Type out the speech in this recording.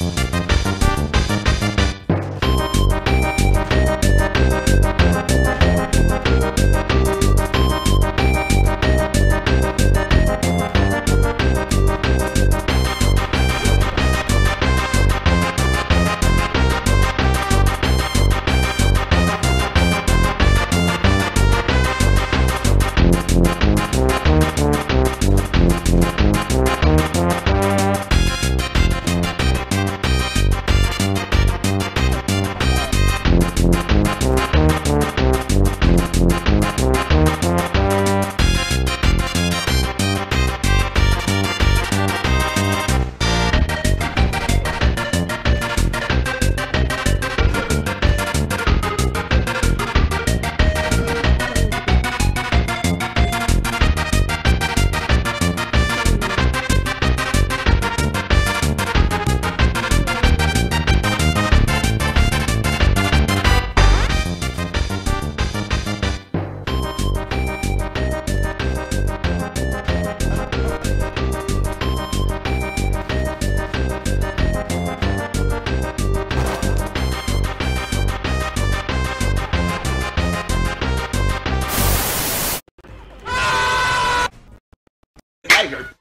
Thank tiger.